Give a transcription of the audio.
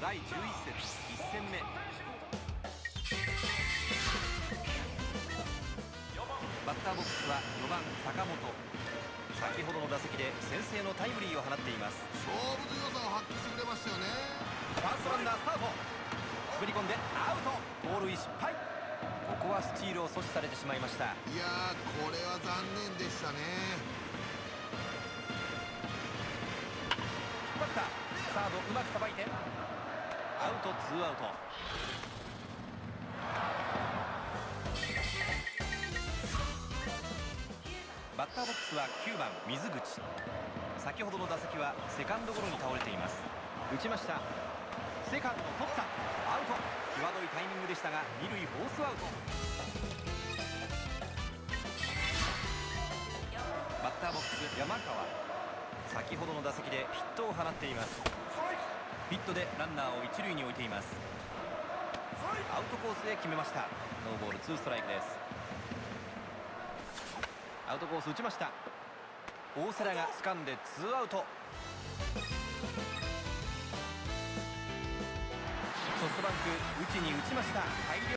第11節1戦目。バッターボックスは4番坂本。先ほどの打席で先制のタイムリーを放っています。勝負強さを発揮してくれましたよね。ファーストランナースタート。滑り込んでアウト盗塁失敗。ここはスチールを阻止されてしまいました。いやーこれは残念でしたね。引っ張った。サードうまくさばいてアウトツーアウト。バッターボックスは9番水口。先ほどの打席はセカンドゴロに倒れています。打ちました。セカンド取った。アウト。際どいタイミングでしたが二塁フォースアウト。バッターボックス山川。先ほどの打席でヒットを放っています。ヒットでランナーを一塁に置いています。アウトコースで決めました。ノーボールツーストライクです。アウトコース打ちました。大瀬良が掴んでツーアウト。ソフトバンク打ちに打ちました。大量